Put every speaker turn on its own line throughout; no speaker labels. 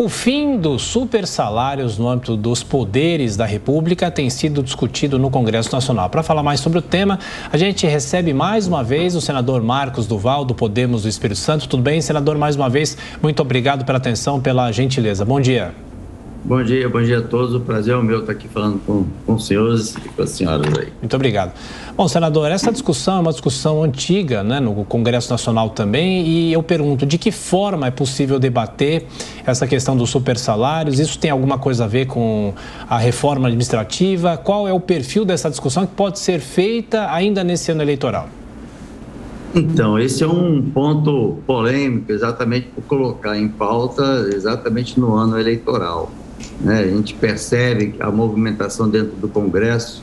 O fim dos super salários no âmbito dos poderes da República tem sido discutido no Congresso Nacional. Para falar mais sobre o tema, a gente recebe mais uma vez o senador Marcos Duval, do Podemos do Espírito Santo. Tudo bem, senador? Mais uma vez, muito obrigado pela atenção, pela gentileza. Bom dia.
Bom dia, bom dia a todos. O prazer é o meu estar aqui falando com, com os senhores e com as senhoras aí.
Muito obrigado. Bom, senador, essa discussão é uma discussão antiga né, no Congresso Nacional também, e eu pergunto de que forma é possível debater essa questão dos super salários? Isso tem alguma coisa a ver com a reforma administrativa? Qual é o perfil dessa discussão que pode ser feita ainda nesse ano eleitoral?
Então, esse é um ponto polêmico, exatamente por colocar em pauta exatamente no ano eleitoral. Né? A gente percebe a movimentação dentro do Congresso.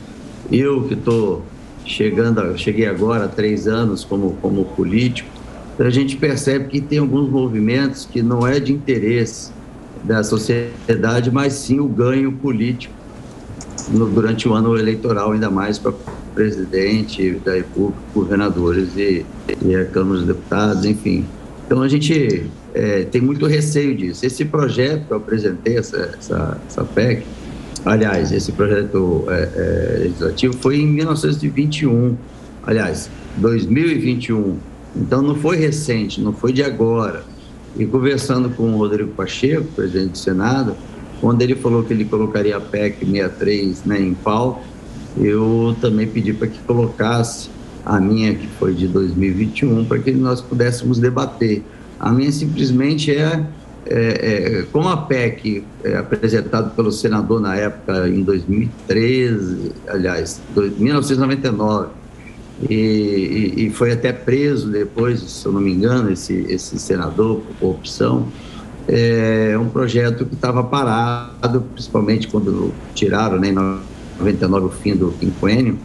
Eu que estou chegando, cheguei agora há três anos como, como político, a gente percebe que tem alguns movimentos que não é de interesse da sociedade, mas sim o ganho político no, durante o ano eleitoral, ainda mais para presidente da República, governadores e, e a Câmara dos Deputados, enfim. Então a gente é, tem muito receio disso. Esse projeto que eu apresentei, essa, essa, essa PEC, aliás, esse projeto é, é, legislativo foi em 1921, aliás, 2021. Então não foi recente, não foi de agora. E conversando com o Rodrigo Pacheco, presidente do Senado, quando ele falou que ele colocaria a PEC 63 né, em pauta, eu também pedi para que colocasse a minha, que foi de 2021, para que nós pudéssemos debater. A minha simplesmente é, é, é como a PEC é apresentado pelo senador na época, em 2013, aliás, 1999, e, e, e, foi até preso depois, se eu não me engano, esse, esse senador por corrupção. É um projeto que estava parado, principalmente quando tiraram né, em 99 o fim do quinquênio,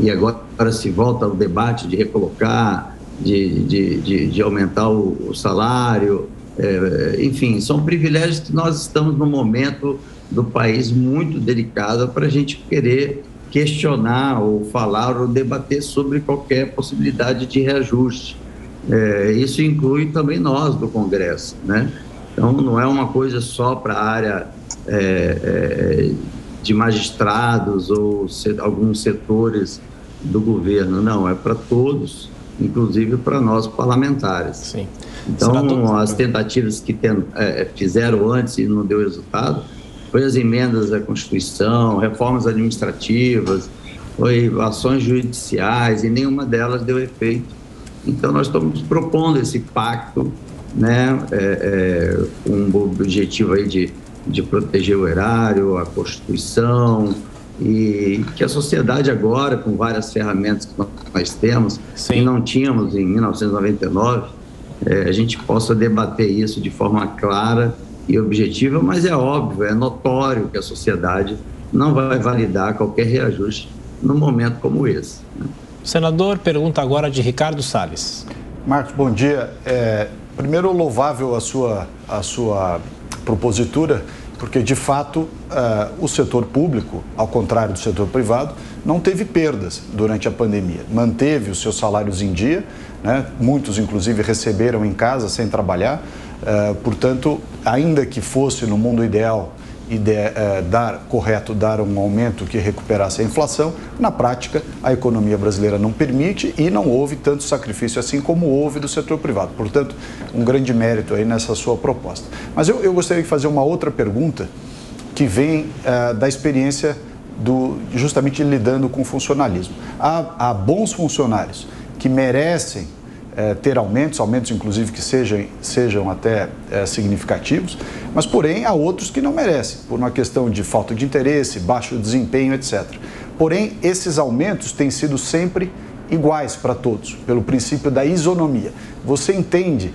e agora se volta ao debate de recolocar de, de, de, de aumentar o, o salário, é, enfim, são privilégios que nós estamos num momento do país muito delicado para a gente querer questionar ou falar ou debater sobre qualquer possibilidade de reajuste. É, isso inclui também nós do Congresso, né? Então, não é uma coisa só para a área é, é, de magistrados ou alguns setores do governo, não, é para todos inclusive para nós parlamentares. Sim. Então, Senador... as tentativas que tem, é, fizeram antes e não deu resultado, foi as emendas à Constituição, reformas administrativas, foi ações judiciais e nenhuma delas deu efeito. Então, nós estamos propondo esse pacto, né, é, é, com o objetivo aí de, de proteger o erário, a Constituição, e que a sociedade agora, com várias ferramentas que nós temos, Sim. que não tínhamos em 1999, é, a gente possa debater isso de forma clara e objetiva, mas é óbvio, é notório que a sociedade não vai validar qualquer reajuste num momento como esse. Né?
Senador, pergunta agora de Ricardo Salles.
Marcos, bom dia. É, primeiro, louvável a sua, a sua propositura porque de fato uh, o setor público, ao contrário do setor privado, não teve perdas durante a pandemia, manteve os seus salários em dia, né? muitos inclusive receberam em casa sem trabalhar, uh, portanto, ainda que fosse no mundo ideal ide é, dar correto dar um aumento que recuperasse a inflação, na prática a economia brasileira não permite e não houve tanto sacrifício assim como houve do setor privado. Portanto, um grande mérito aí nessa sua proposta. Mas eu, eu gostaria de fazer uma outra pergunta que vem é, da experiência do, justamente lidando com funcionalismo. Há, há bons funcionários que merecem é, ter aumentos, aumentos inclusive que sejam, sejam até é, significativos, mas porém há outros que não merecem, por uma questão de falta de interesse, baixo desempenho, etc. Porém, esses aumentos têm sido sempre iguais para todos, pelo princípio da isonomia. Você entende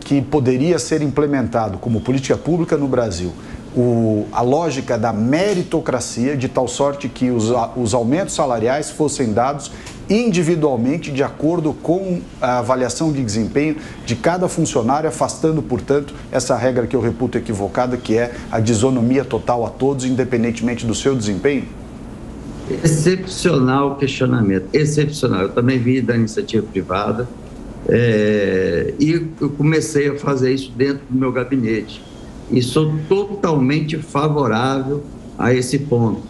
que poderia ser implementado como política pública no Brasil o, a lógica da meritocracia, de tal sorte que os, os aumentos salariais fossem dados individualmente de acordo com a avaliação de desempenho de cada funcionário, afastando, portanto, essa regra que eu reputo equivocada, que é a desonomia total a todos, independentemente do seu desempenho?
Excepcional questionamento, excepcional. Eu também vi da iniciativa privada é, e eu comecei a fazer isso dentro do meu gabinete. E sou totalmente favorável a esse ponto,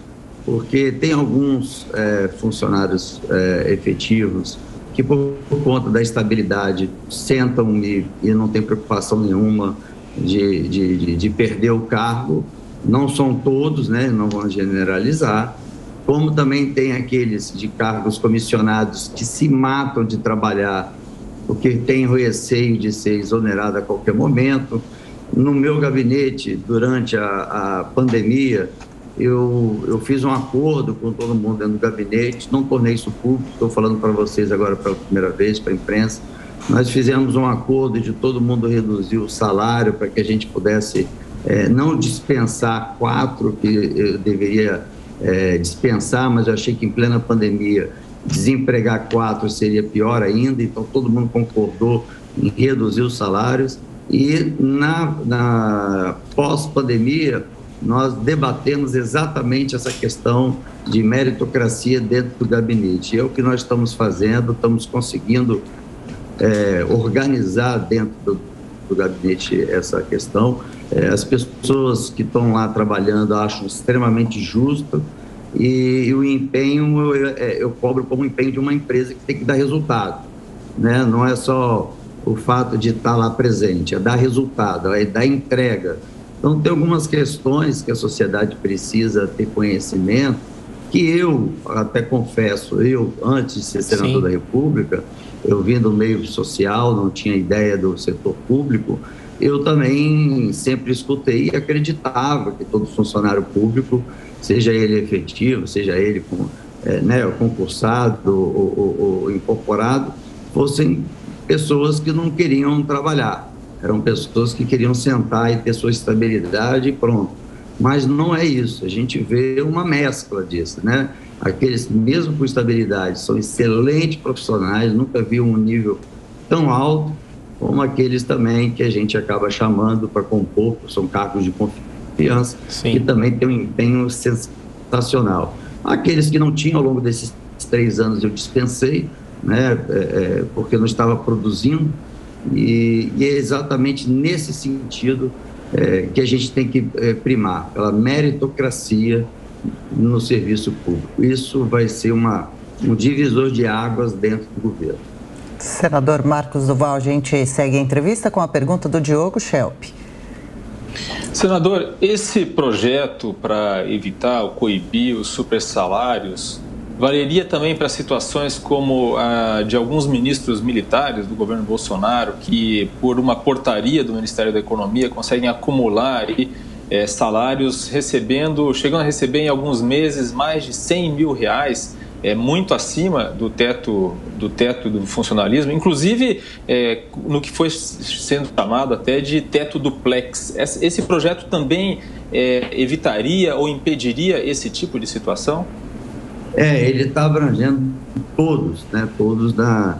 porque tem alguns é, funcionários é, efetivos que, por, por, conta da estabilidade, sentam e, e não tem preocupação nenhuma de, de, de, de perder o cargo. Não são todos, né? não vamos generalizar, como também tem aqueles de cargos comissionados que se matam de trabalhar porque tem receio de ser exonerado a qualquer momento. No meu gabinete, durante a, a pandemia, eu, eu fiz um acordo com todo mundo dentro do gabinete, não tornei isso público, estou falando para vocês agora pela primeira vez, para a imprensa. Nós fizemos um acordo de todo mundo reduzir o salário para que a gente pudesse é, não dispensar quatro que eu deveria é, dispensar, mas eu achei que em plena pandemia desempregar quatro seria pior ainda, então todo mundo concordou em reduzir os salários. E na, na pós-pandemia, nós debatemos exatamente essa questão de meritocracia dentro do gabinete. É o que nós estamos fazendo, estamos conseguindo é, organizar dentro do, do, gabinete essa questão. É, as pessoas que estão lá trabalhando acham extremamente justo e, e o empenho eu, é, eu cobro como empenho de uma empresa que tem que dar resultado. Né? Não é só o fato de estar lá presente, é dar resultado, é dar entrega. Então, tem algumas questões que a sociedade precisa ter conhecimento, que eu, até confesso, eu, antes de ser senador Sim. da República, eu vim do meio social, não tinha ideia do setor público, eu também sempre escutei e acreditava que todo funcionário público seja ele efetivo, seja ele com, é, né, concursado ou, ou, ou incorporado, fossem pessoas que não queriam trabalhar. Eram pessoas que queriam sentar e ter sua estabilidade e pronto. Mas não é isso. A gente vê uma mescla disso, né? Aqueles, mesmo com estabilidade, são excelentes profissionais, nunca vi um nível tão alto, como aqueles também que a gente acaba chamando para compor, são cargos de confiança Sim. e também tem um empenho sensacional. Aqueles que não tinham ao longo desses três anos eu dispensei, né, é, é, porque não estava produzindo, e, e, é exatamente nesse sentido é, que a gente tem que é, primar, pela meritocracia no serviço público. Isso vai ser uma, um divisor de águas dentro do governo.
Senador Marcos Duval, a gente segue a entrevista com a pergunta do Diogo Schelp.
Senador, esse projeto para evitar ou coibir os supersalários valeria também para situações como a de alguns ministros militares do governo Bolsonaro que, por uma portaria do Ministério da Economia, conseguem acumular é, salários recebendo, chegando a receber em alguns meses mais de 100 mil reais é muito acima do teto do teto do funcionalismo, inclusive é, no que foi sendo chamado até de teto duplex. Esse projeto também é, evitaria ou impediria esse tipo de situação?
É, ele está abrangendo todos, né? Todos da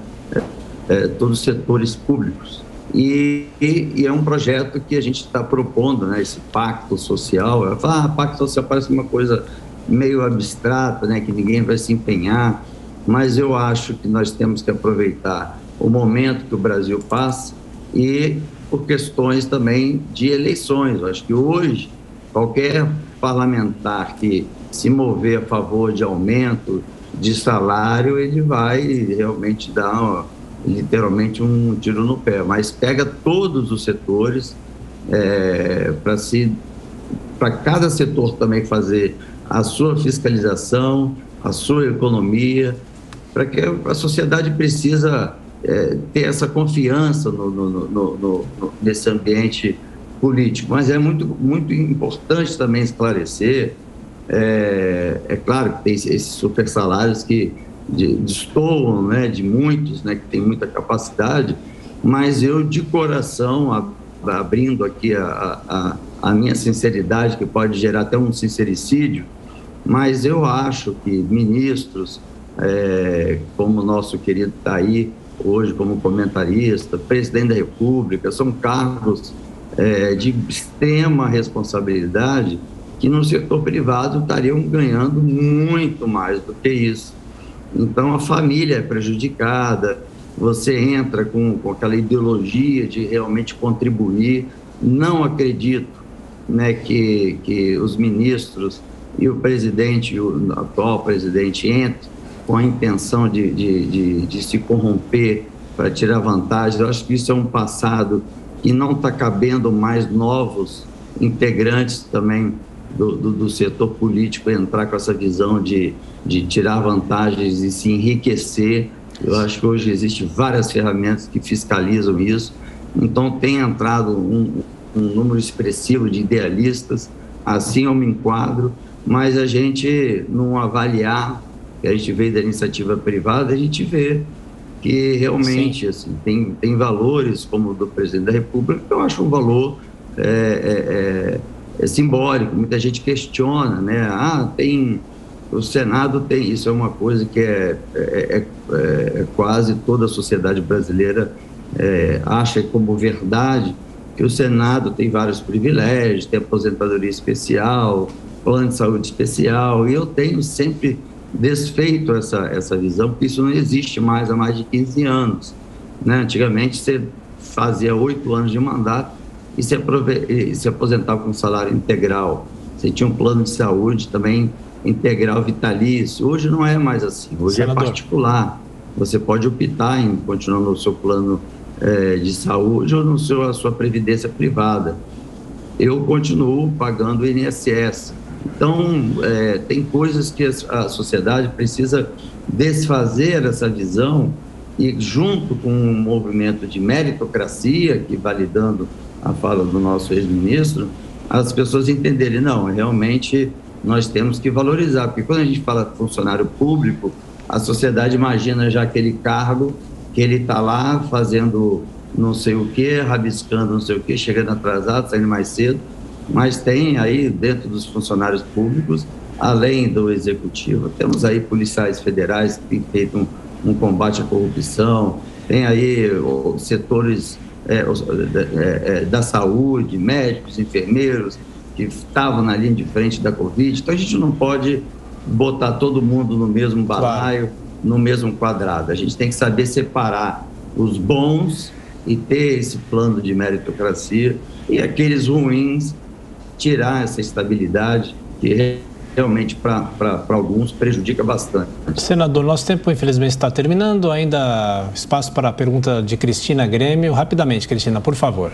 é, todos os setores públicos. E, e, e, é um projeto que a gente está propondo, né? Esse pacto social. Falo, ah, pacto social parece uma coisa meio abstrata, né, que ninguém vai se empenhar, mas eu acho que nós temos que aproveitar o momento que o Brasil passa e por questões também de eleições. Eu acho que hoje qualquer parlamentar que se mover a favor de aumento de salário, ele vai realmente dar literalmente um tiro no pé, mas pega todos os setores é, para se para cada setor também fazer a sua fiscalização, a sua economia, para que a sociedade precisa é, ter essa confiança no, no, no, nesse ambiente político. Mas é muito, muito importante também esclarecer, é, é claro que tem esses super salários que destoam né, de muitos, né, que tem muita capacidade, mas eu de coração, abrindo aqui a, a, a minha sinceridade, que pode gerar até um sincericídio, mas eu acho que ministros, é, como o nosso querido está aí hoje como comentarista, presidente da República, são cargos é, de extrema responsabilidade que no setor privado estariam ganhando muito mais do que isso. Então a família é prejudicada, você entra com, com aquela ideologia de realmente contribuir. Não acredito né, que, que os ministros e o presidente, o atual presidente, entrem com a intenção de, de, de, de se corromper para tirar vantagem. Eu acho que isso é um passado que não está cabendo mais novos integrantes também do, do, do, setor político entrar com essa visão de, de tirar vantagens e se enriquecer. Eu acho que hoje existem várias ferramentas que fiscalizam isso. Então, tem entrado um, um número expressivo de idealistas, assim eu me enquadro, mas a gente não avaliar, que a gente veio da iniciativa privada, a gente vê que realmente assim, tem, tem valores, como o do presidente da República, que eu acho um valor é, é, é é simbólico, muita gente questiona, né? Ah, tem. O Senado tem. Isso é uma coisa que é, é, é, é quase toda a sociedade brasileira é, acha como verdade que o Senado tem vários privilégios, tem aposentadoria especial, plano de saúde especial, e eu tenho sempre desfeito essa, essa visão, porque isso não existe mais há mais de 15 anos. Né? Antigamente, você fazia oito anos de mandato, e se, e se aposentava com salário integral. Você tinha um plano de saúde também integral vitalício. Hoje não é mais assim, hoje é Senador. é particular. Você pode optar em continuar no seu plano é, de saúde ou no seu, a sua previdência privada. Eu continuo pagando o INSS. Então, é, tem coisas que a sociedade precisa desfazer essa visão e, junto com um movimento de meritocracia, que validando a fala do nosso ex-ministro, as pessoas entenderem, não, realmente nós temos que valorizar, porque quando a gente fala funcionário público, a sociedade imagina já aquele cargo que ele está lá fazendo não sei o que, rabiscando não sei o que, chegando atrasado, saindo mais cedo, mas tem aí dentro dos funcionários públicos, além do executivo, temos aí policiais federais que têm feito um, um combate à corrupção, tem aí setores é, é, é, da saúde, médicos, enfermeiros, que estavam na linha de frente da Covid. Então a gente não pode botar todo mundo no mesmo balaio, claro. no mesmo quadrado. A gente tem que saber separar os bons e ter esse plano de meritocracia e aqueles ruins tirar essa estabilidade que realmente para alguns prejudica bastante.
Senador, nosso tempo infelizmente está terminando, ainda espaço para a pergunta de Cristina Grêmio. Rapidamente, Cristina, por favor.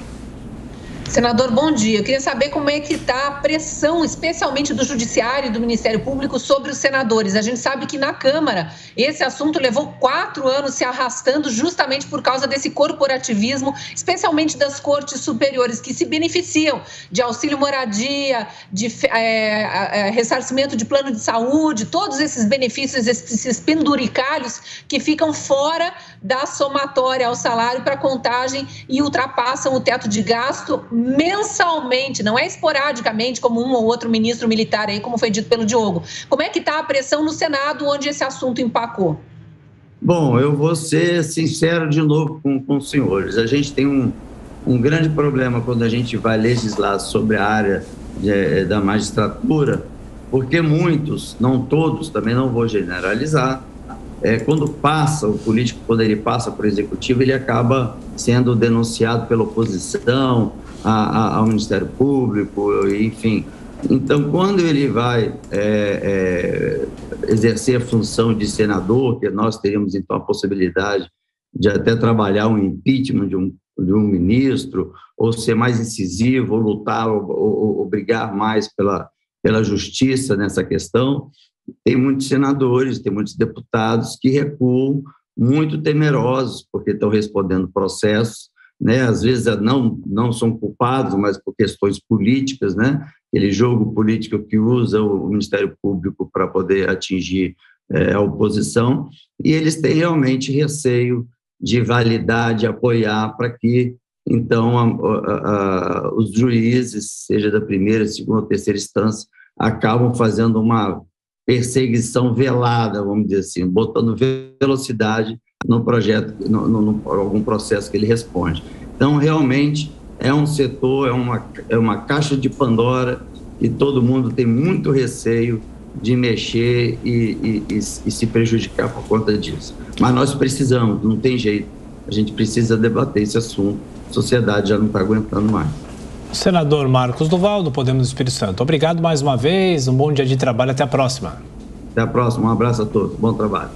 Senador, bom dia. Eu queria saber como é que está a pressão, especialmente do Judiciário e do Ministério Público, sobre os senadores. A gente sabe que na Câmara esse assunto levou quatro anos se arrastando justamente por causa desse corporativismo, especialmente das cortes superiores, que se beneficiam de auxílio moradia, de é, é, ressarcimento de plano de saúde, todos esses benefícios, esses penduricalhos que ficam fora da somatória ao salário para contagem e ultrapassam o teto de gasto mensalmente, não é esporadicamente, como um ou outro ministro militar aí, como foi dito pelo Diogo. Como é que está a pressão no Senado, onde esse assunto empacou?
Bom, eu vou ser sincero de novo com, com os senhores. A gente tem um, um grande problema quando a gente vai legislar sobre a área de, eh, da magistratura, porque muitos, não todos, também não vou generalizar, é, quando passa, o político, quando ele passa para o executivo, ele acaba sendo denunciado pela oposição, a, a, ao Ministério Público, enfim. Então, quando ele vai é, é, exercer a função de senador, que nós teríamos então a possibilidade de até trabalhar um impeachment de um, de um ministro, ou ser mais incisivo, ou lutar, ou, ou, ou brigar mais pela, pela justiça nessa questão, tem muitos senadores, tem muitos deputados que recuam muito temerosos, porque estão respondendo processos né? Às vezes não não são culpados, mas por questões políticas, né? Aquele jogo político que usa o Ministério Público para poder atingir é, a oposição, e eles têm realmente receio de validar, de apoiar, para que então a, a, a, os juízes, seja da primeira, segunda ou terceira instância, acabam fazendo uma perseguição velada, vamos dizer assim, botando velocidade no projeto, no, no, no, algum processo que ele responde. Então, realmente, é um setor, é uma, é uma caixa de Pandora e todo mundo tem muito receio de mexer e, e, e, e se prejudicar por conta disso. Mas nós precisamos, não tem jeito. A gente precisa debater esse assunto. A sociedade já não está aguentando mais.
Senador Marcos Duval, do Podemos do Espírito Santo. Obrigado mais uma vez, um bom dia de trabalho, até a próxima.
Até a próxima, um abraço a todos, bom trabalho.